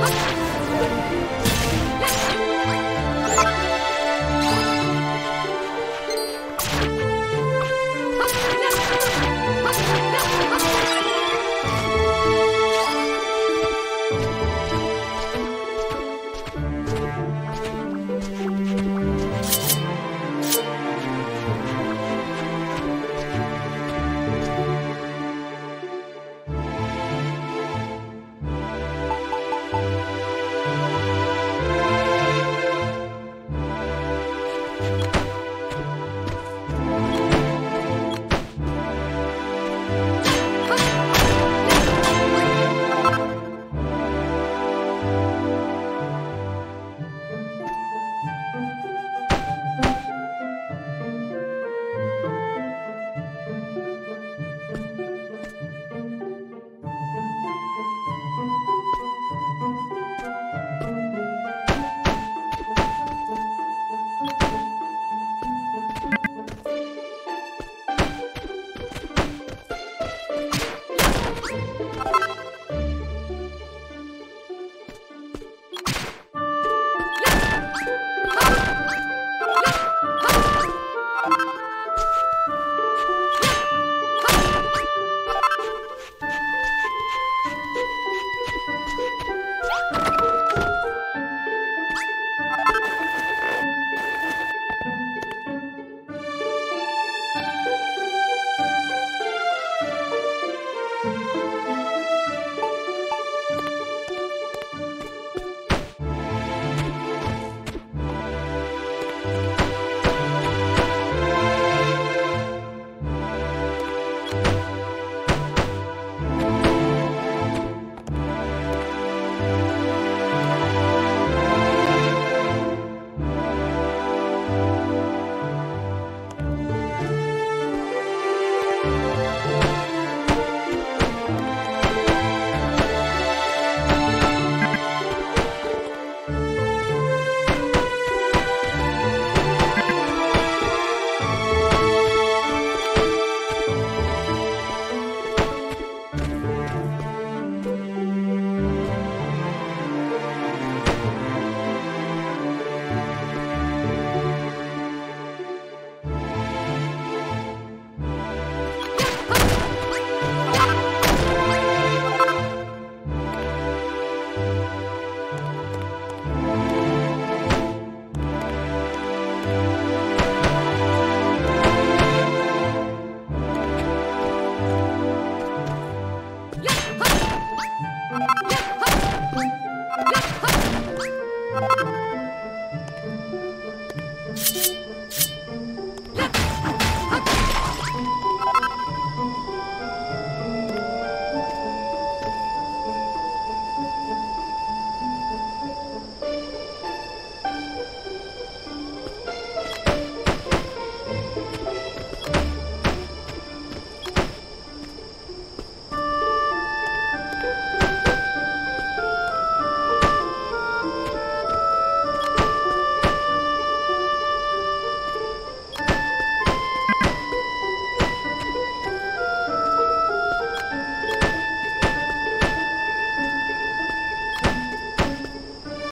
Ah! you